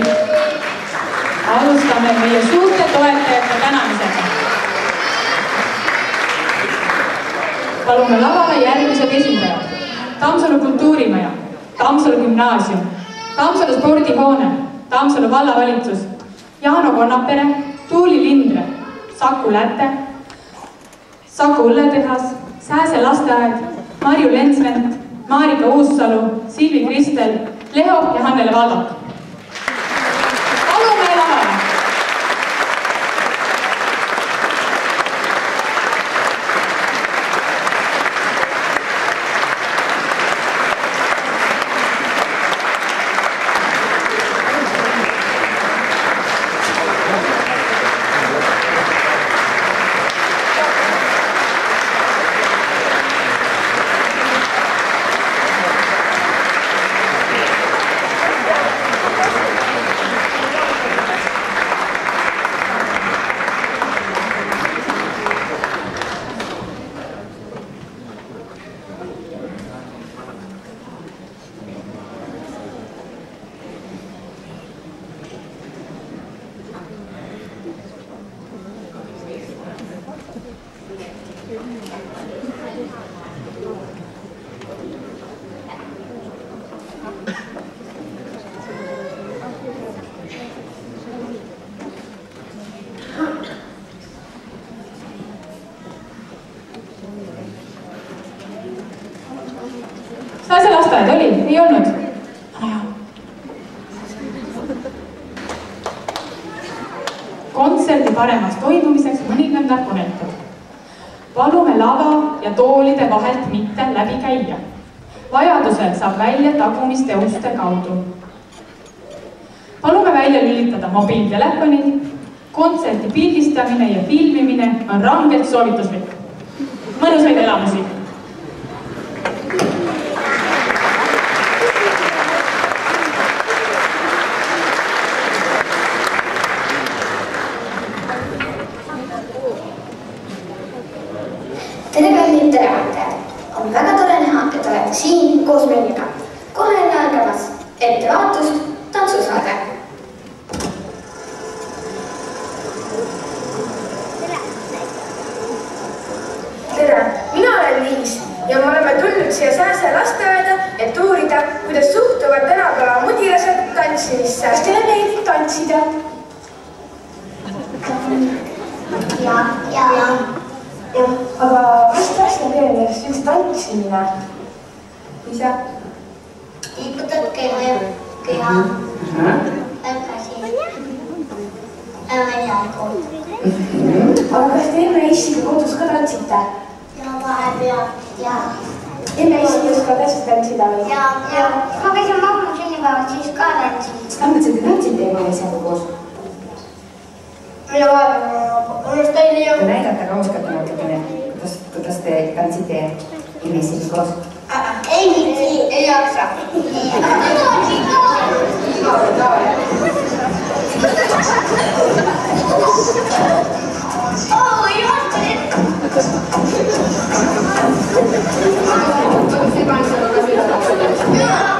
kontsepti. alustame meie suurte toetajate tänamisega. palume lavale järgmised esindajad. Tammsalu kultuurimaja, Tammsalu gümnaasium, Tammsalu spordihoone, Tammsalu vallavalitsus, Jaano Konnapere, Tuuli Lindre, Saku Läte, Saku õlletehas, Sääse lasteaed, Marju Lensvent, Marika Uussalu, Silvi Kristel, Leho ja Hannele Valdok. On rangelt soovituslik. mõnusaid elamusi tere, kallid terevaatajad! on väga tore näha, et olete siin koos meiega. kohe on algamas ettevaatust tantsusaade. tere, mina olen Liis ja me oleme tulnud siia Sääse lasteaeda, et uurida, kuidas suhtuvad tänapäeva mudilased tantsimisse. kas teile meeldib tantsida? ja, ja, ja. jah, aga mis asja teie meelest üldse tantsimine? ise? liigutad keha, keha tagasi. väljapool. Aga kas te enne issiga kodus ka tantsite? ja vahepeal ja, enne issi ei oska täpselt tantsida või? ja, ja. ma käisin mamma sünnipäeval, siis ka tantsin. Tantsite, tantsite enne isaga koos? ja vahepeal unustan ja. näidata ka oskate natukene, kuidas, kuidas te tantsite enne isaga koos? ei ei jaksa. oh.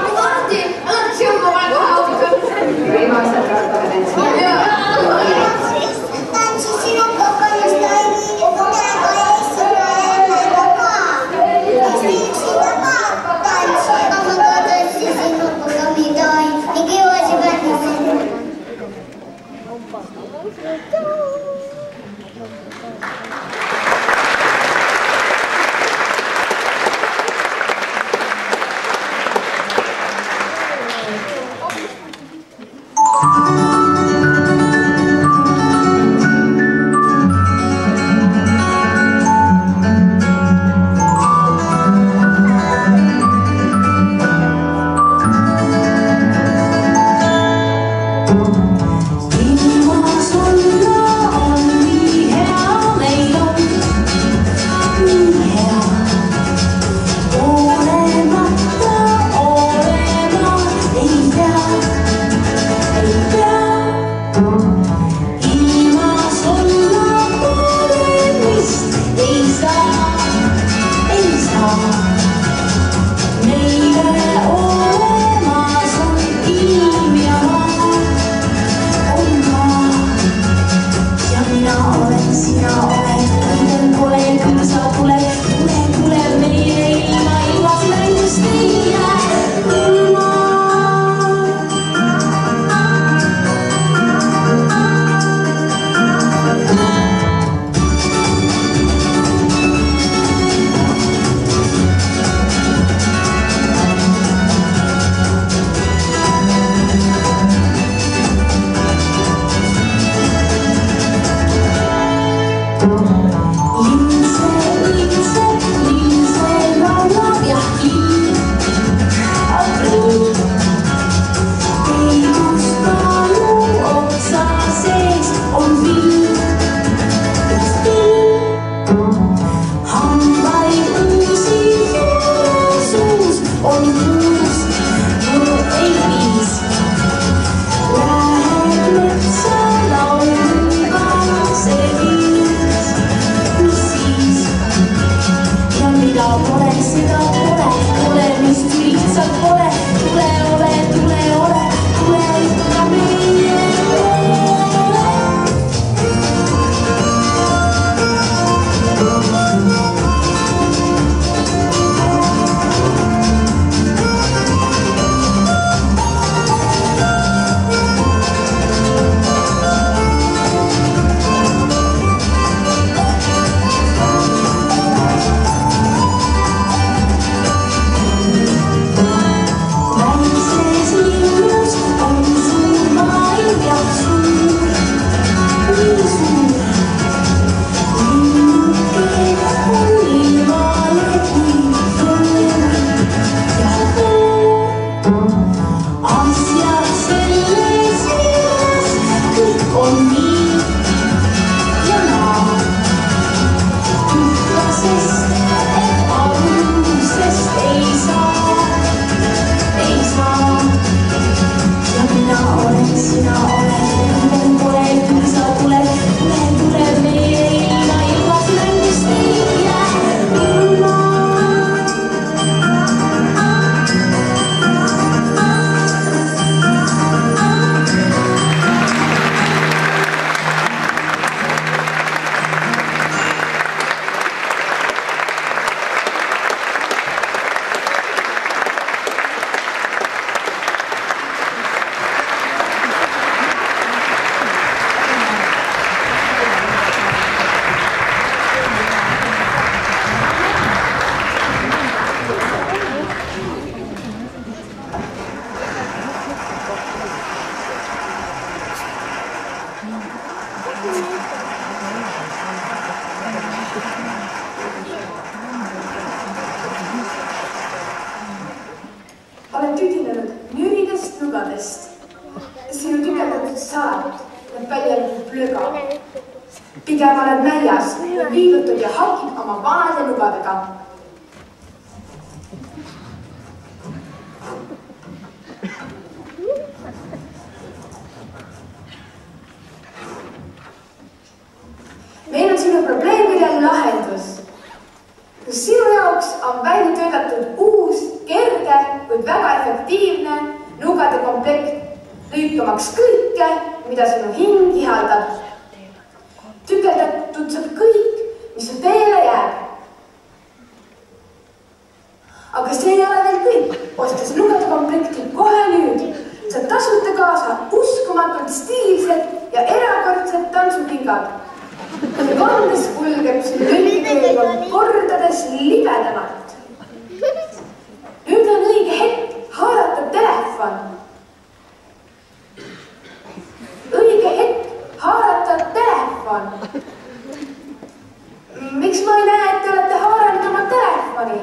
miks ma ei näe, et te olete haaranud oma telefoni?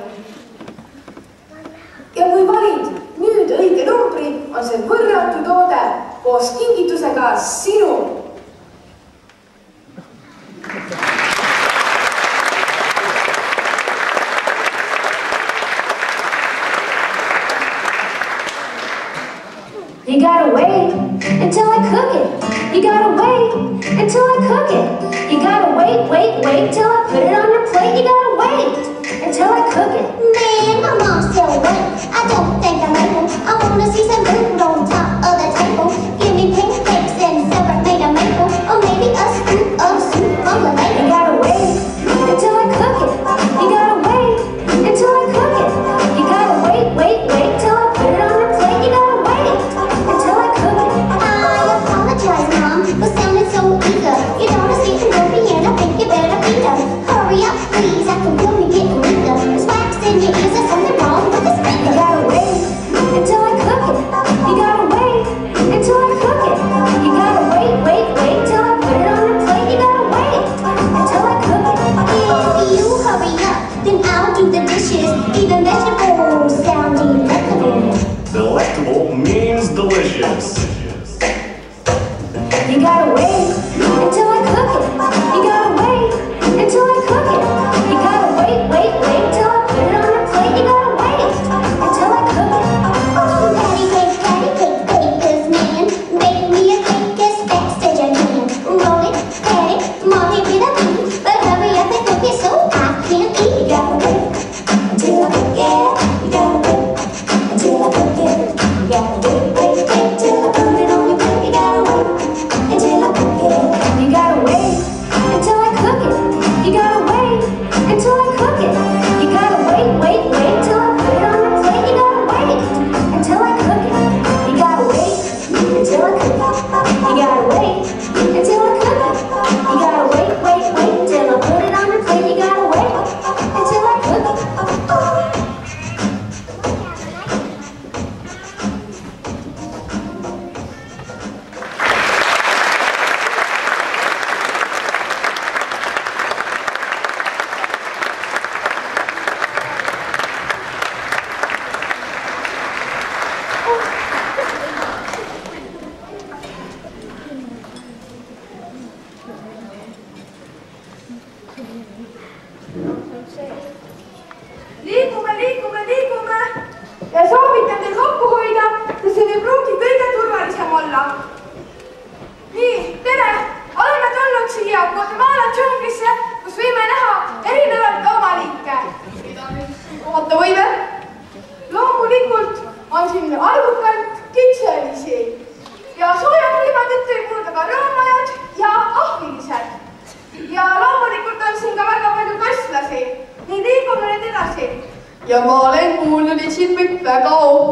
ja kui valid nüüd õige numbri, on see võrratu toode koos kingitusega sinu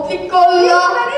siin võib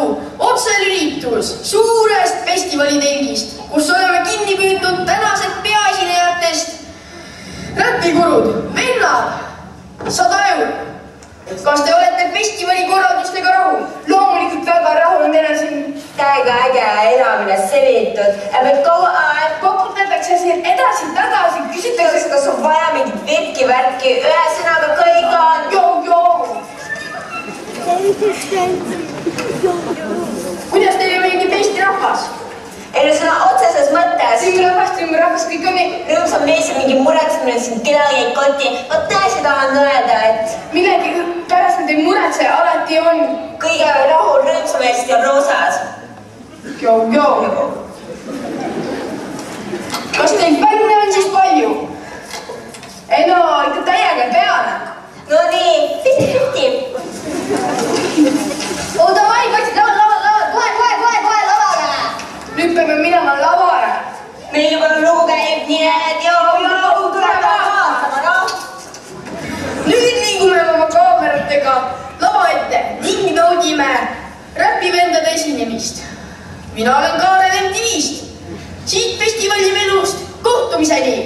lugu otselülitus suurest festivalitelgist, kus oleme kinni püüdnud tänased peaesinejatest. räpikurud, vennad, sada eurot. kas te olete festivali korraldustega rahul? loomulikult väga rahul, meil on siin täiega äge elamine selitud, aga kaua aeg koputatakse siin edasi-tagasi, küsitakse, kas on vaja mingit värki-värki, ühesõnaga kõik on. joo-joo. Kuidas teile meeldib Eesti rahvas? ei no sõna otseses mõttes. sümbrahvas, sümbrahvas, kõik on nii. rõõmsam mees ja mingi muretsemine siin kedagi ei koti. vot tõesti tahan öelda, et millegi pärast nad ei muretse, alati on. kõige rahul rõõmsamest ja roosas. joo-joo. kas teil fänne on siis palju? ei no ikka täiega peale. No nii, fifty-fifty. oo davai, poisid, laval, laval, laval, kohe, kohe, kohe, kohe lavale. nüüd peame minema lavale. meil juba lugu käib, nii et joo-joo, tule vaatama, noh. nüüd liigume oma kaameratega lava ette ning naudime räpivendade esinemist. mina olen Kaarel MTV-st, siit festivali melust, kohtumiseni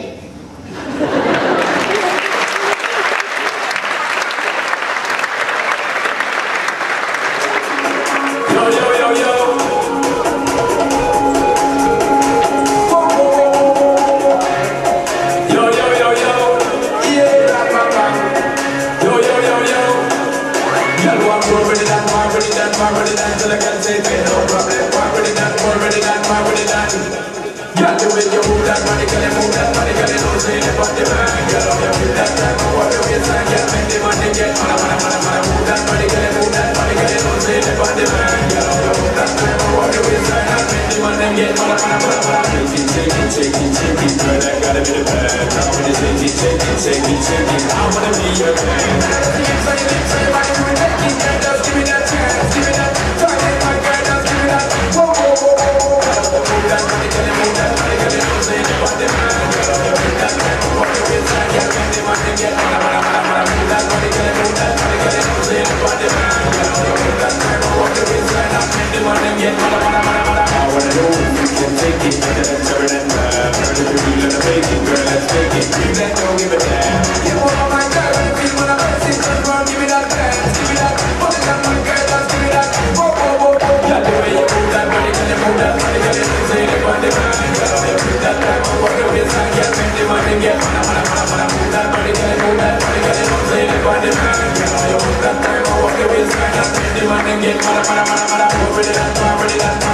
Taking, taking, taking, taking, but I gotta be the bad. I wanna take it, take it, take it, take it. I wanna be your man. Give me that chance, give me that Fuck give me that Whoa, whoa, whoa, whoa Move that money, gonna move that money Gonna do the man Gonna move that man What you get that, yeah, get the money, get on the money Move that money, gonna move that money Gonna do the man Gonna move that man What you get that, I'm in the money, get on the money know we can take it Let's turn it up, turn it to let make it Girl, take it, let's go give it that You. want my girl, you feel when I press it Come on, give me that dance, give me that Put it down, girl, let's give that the way you move that move that move that body, can you move that body Girl, you move that time, that the money, Move that move that body Can you move that body, man Girl, you move that time, I'm that Move it, that's why,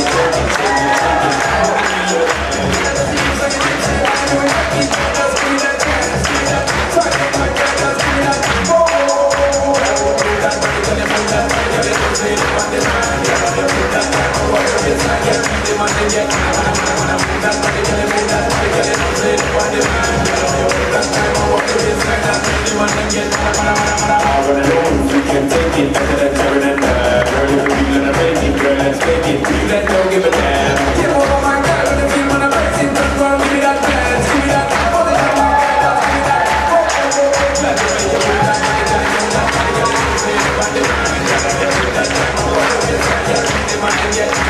Gracias. Yeah. Yeah.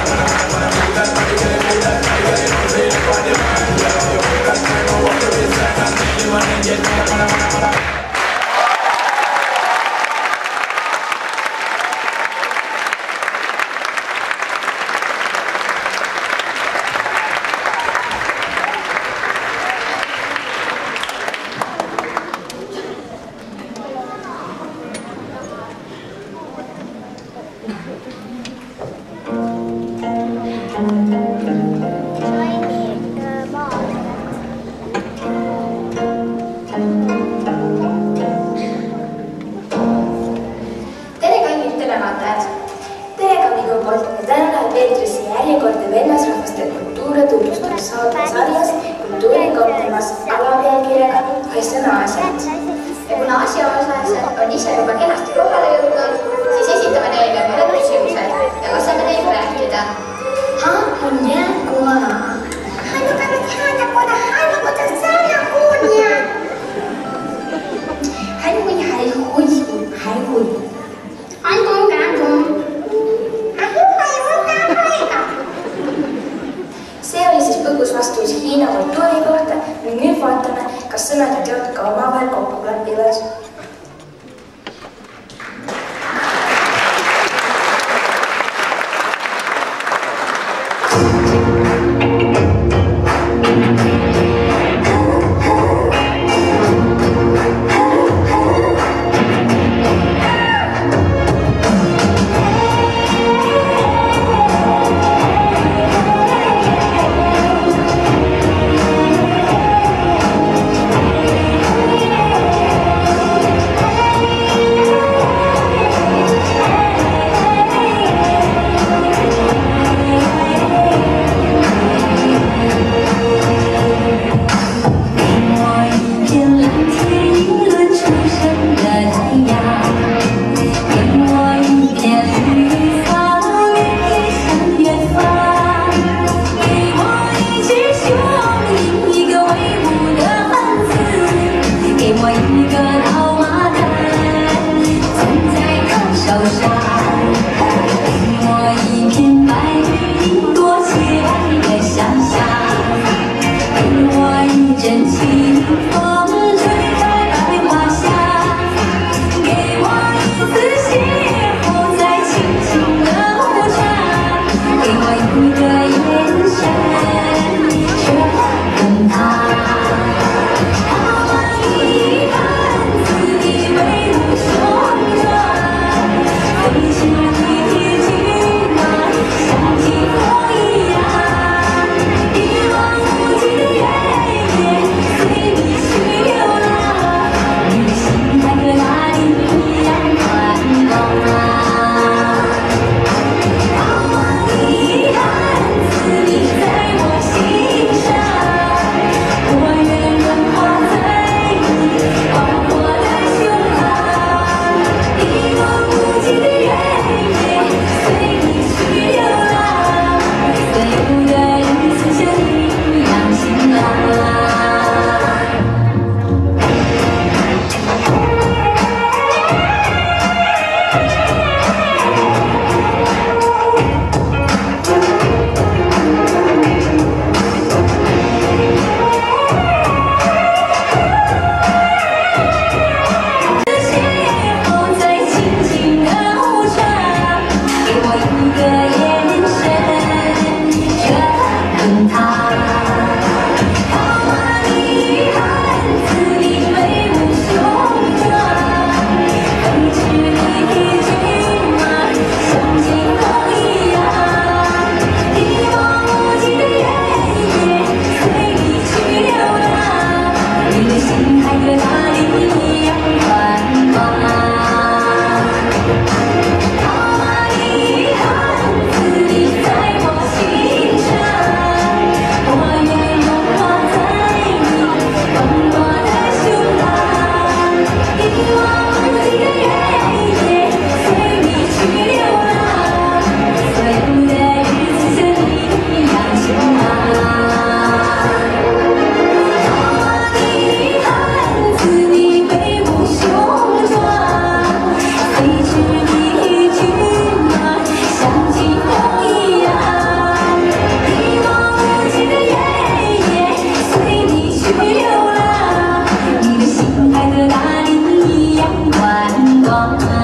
gone.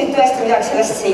Killer. kas te tõesti midagi sellest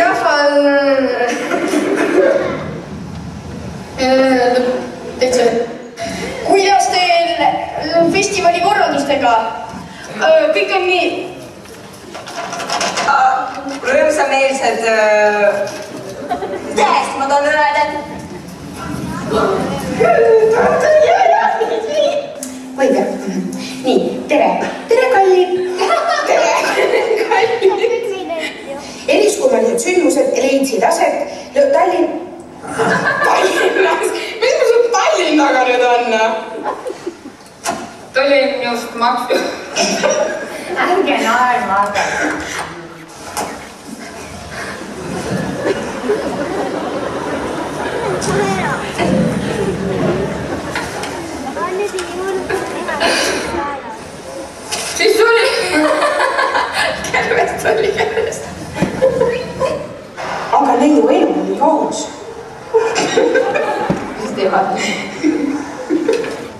rahval täitsa, kuidas teil festivali korraldustega? kõik on nii? rõõmsameelsed. tõesti, ma tahan öelda, et. õige, nii tere need sündmused leidsid aset Tallinn, Tallinnas, mis mul seal Tallinnaga nüüd on? tulin just maksu ärge naerma hakake. siis tuli, kärbes tuli kärbest walk a little way when he holds. mis teevad?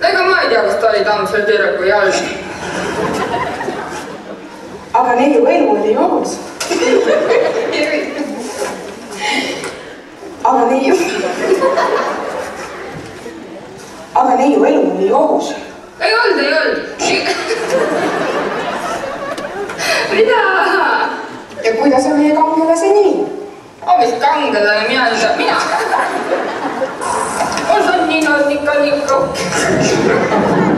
ega ma ei tea, kas Tali Tamm seal tüdruku jalg. aga neiu elu oli ohus. aga neiu. aga neiu elu oli ohus. ei olnud, ei olnud. mida? ja kuidas on meie kangelaseni? hoopis kanged olen mina, mina. mul on nii naljakas ikka nii kaugel.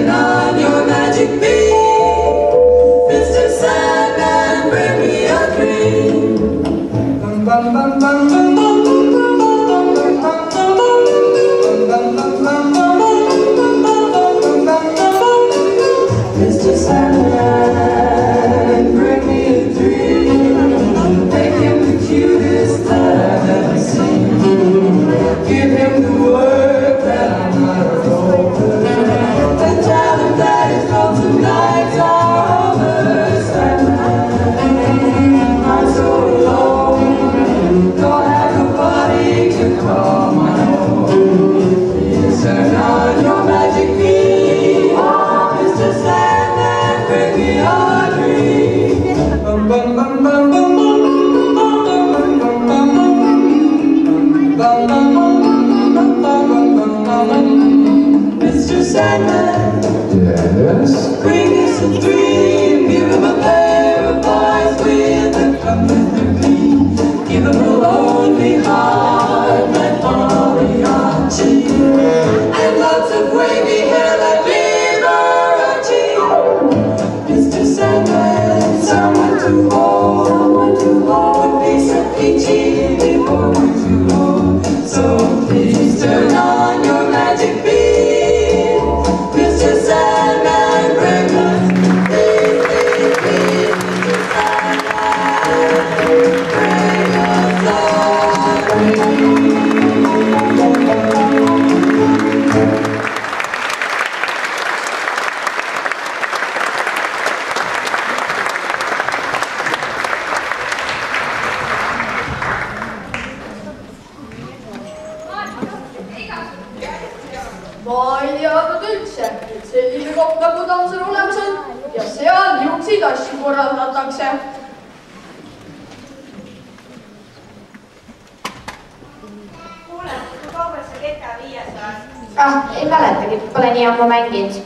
love. my kids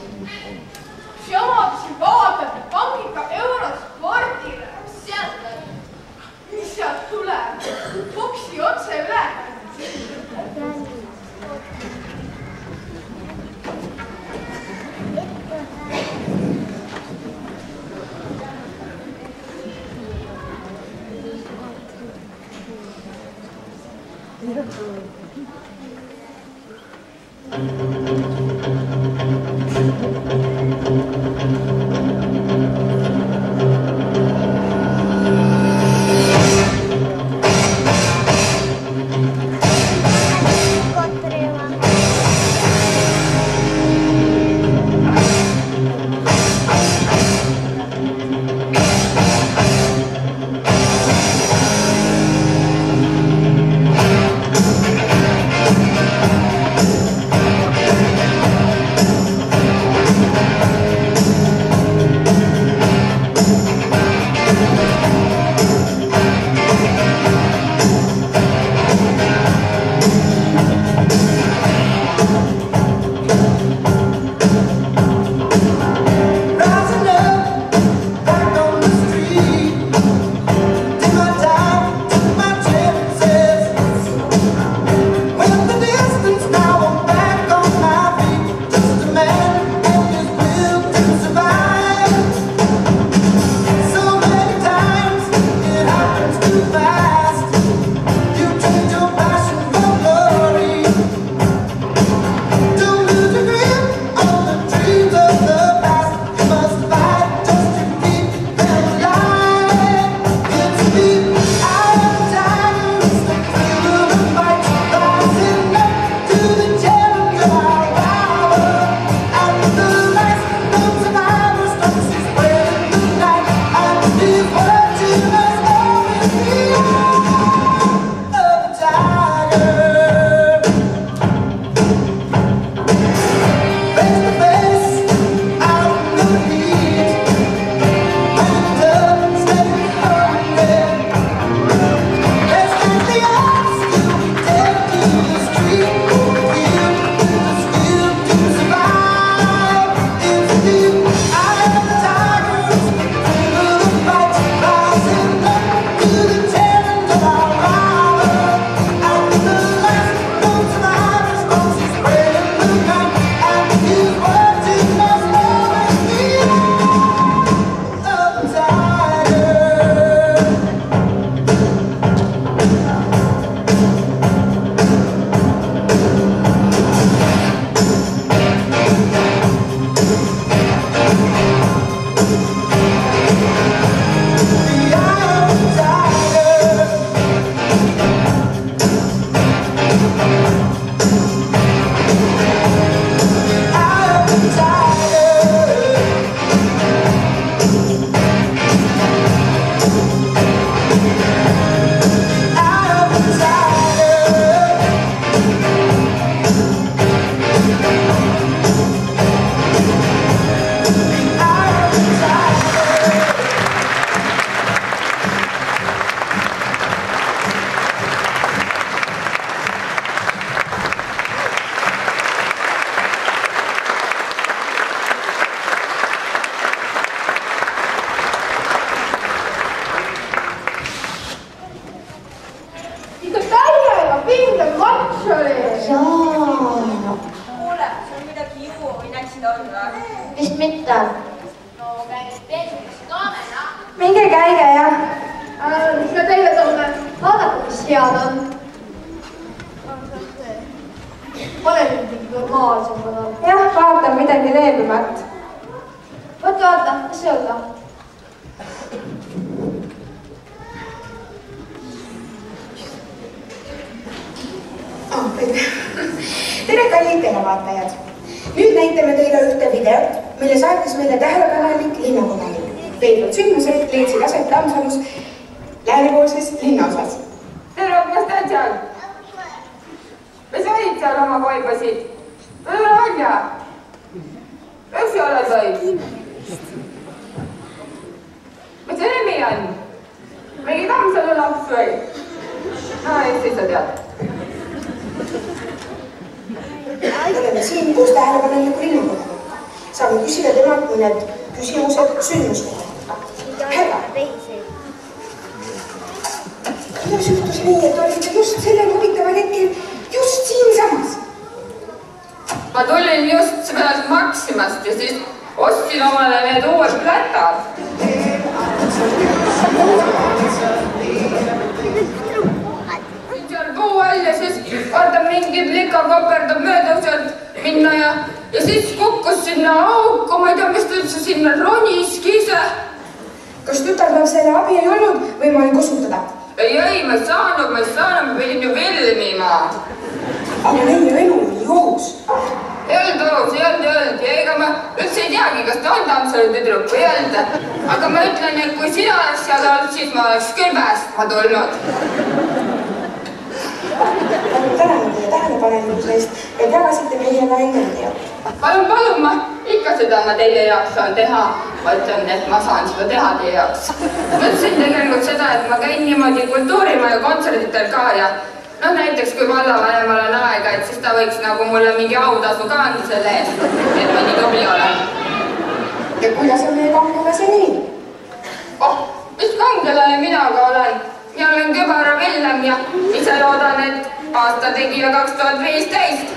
kellele mina ka olen ja olen Kübara Villem ja ise loodan, et aasta tegija kaks tuhat viisteist.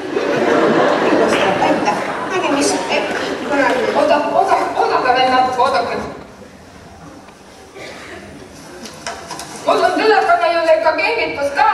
aitäh, aga mis, oota, oota, oodake vennad, oodake. mul on telefonile ikka kingitus ka.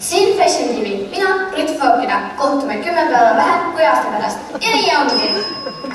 siin Fashion tiimil, mina, Rütt Fookina, kohtume kümme päeva vähem kui aasta pärast. Ja nii ongi.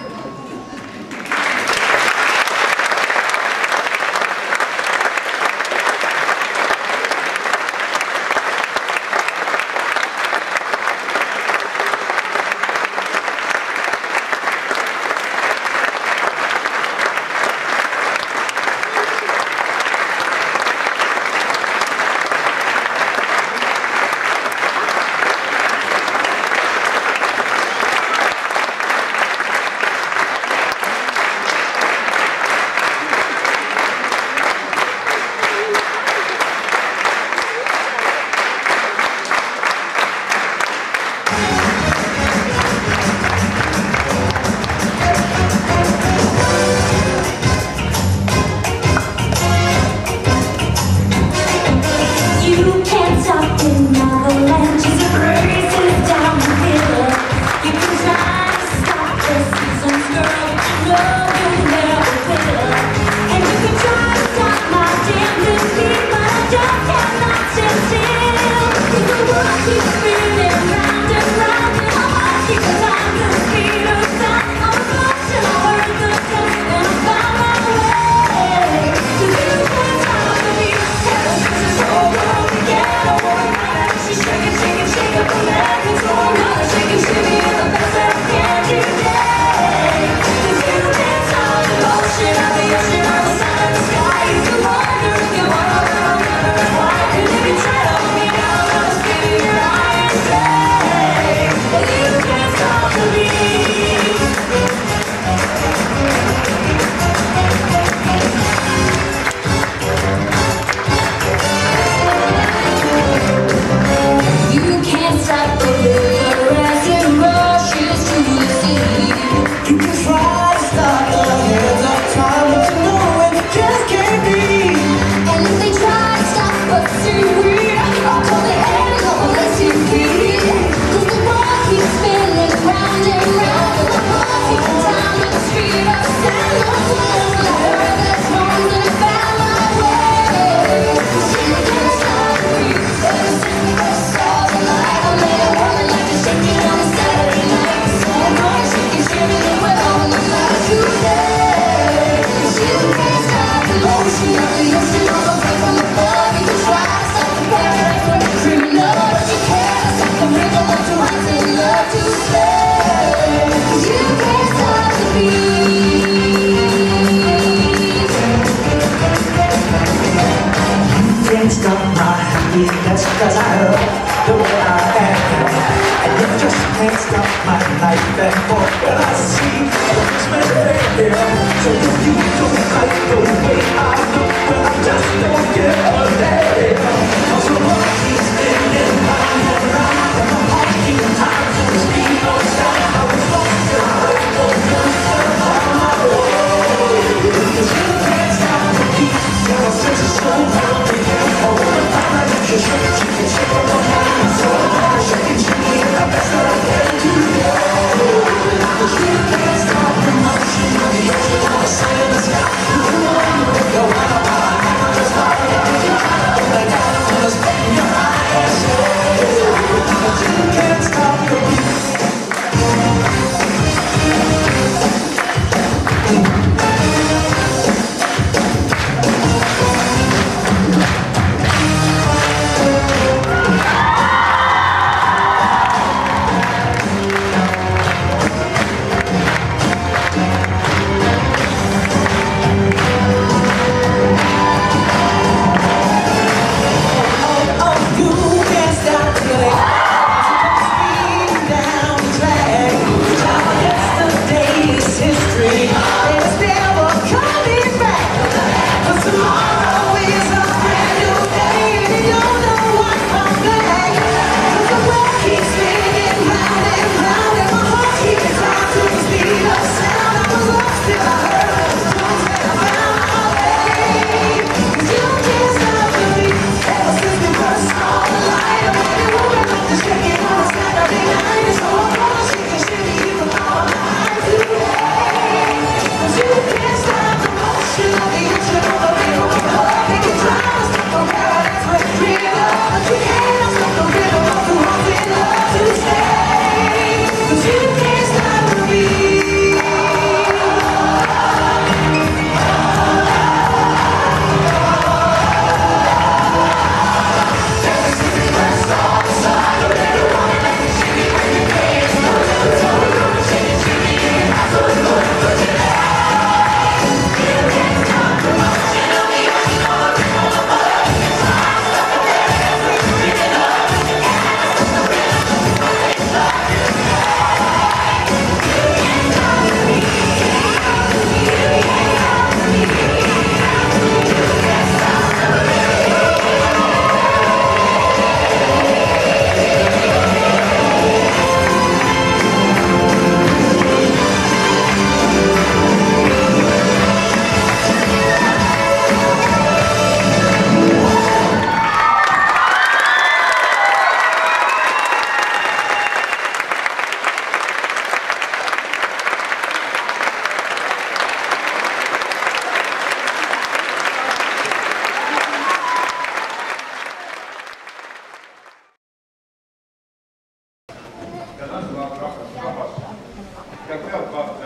Aga